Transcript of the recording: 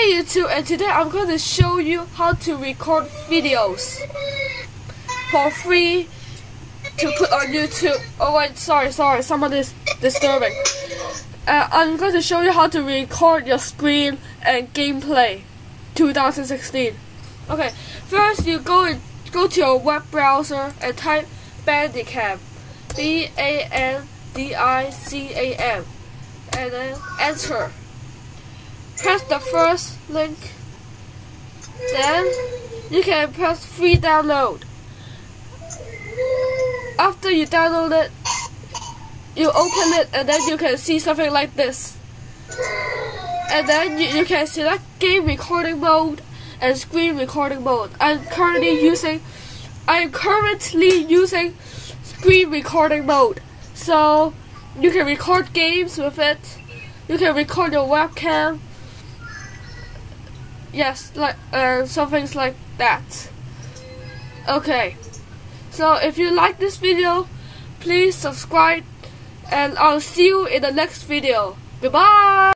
Hey YouTube, and today I'm going to show you how to record videos for free to put on YouTube. Oh wait, sorry, sorry, someone is disturbing. Uh, I'm going to show you how to record your screen and gameplay 2016. Okay, first you go and go to your web browser and type Bandicam, B A N D I C A M, and then enter press the first link. Then you can press free download. After you download it, you open it and then you can see something like this. And then you, you can select game recording mode and screen recording mode. I'm currently using I'm currently using screen recording mode. So you can record games with it. You can record your webcam yes, like uh, some things like that. Okay, so if you like this video, please subscribe, and I'll see you in the next video. Goodbye.